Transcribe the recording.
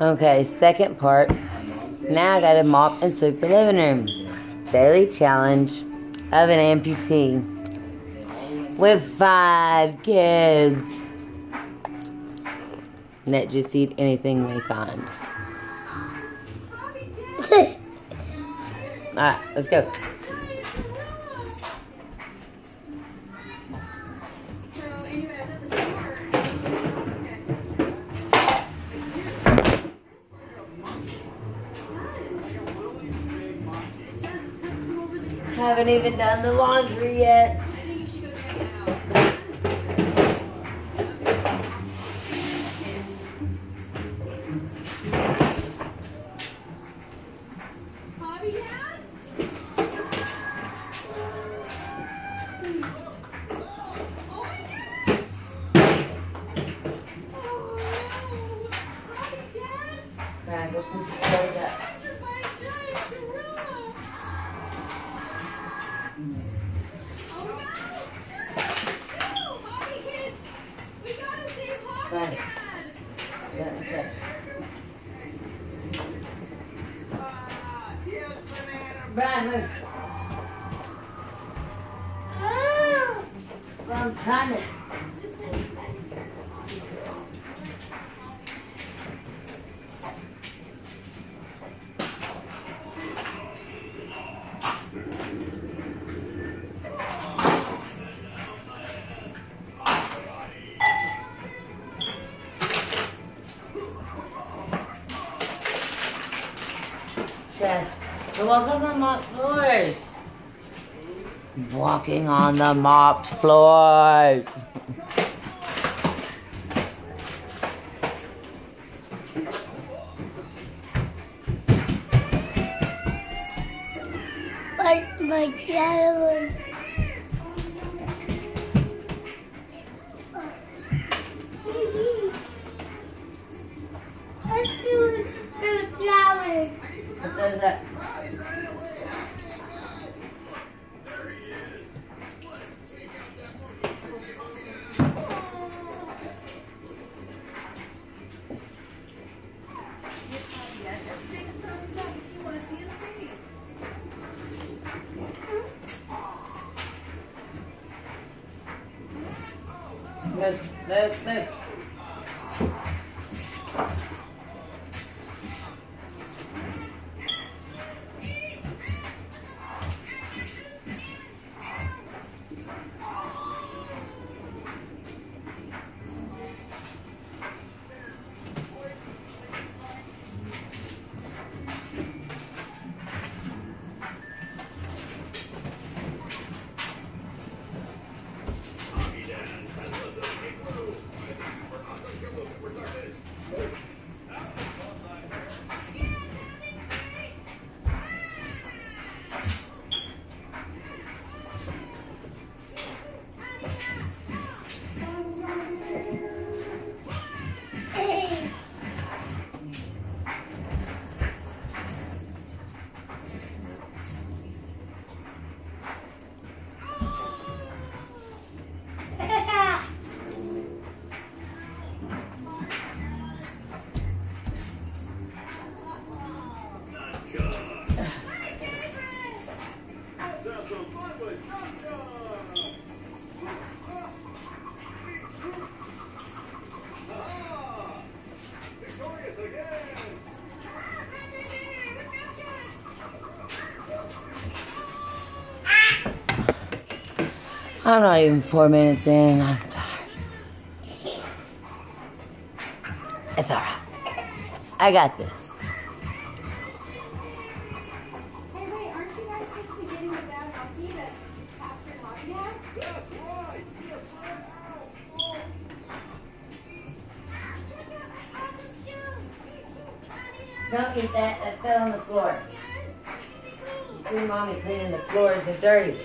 Okay, second part. Now I gotta mop and sweep the living room. Daily challenge of an amputee with five kids that just eat anything they find. Alright, let's go. Haven't even done the laundry yet. Yeah, okay. Brian, move. Well, I'm trying to. Walk on the mopped floors. Walking on the mopped floors. Like my challenge. What does that? Move, move. I'm not even four minutes in and I'm tired. It's alright. I got this. Don't eat that. That fell on the floor. See mommy cleaning the floors. They're dirty.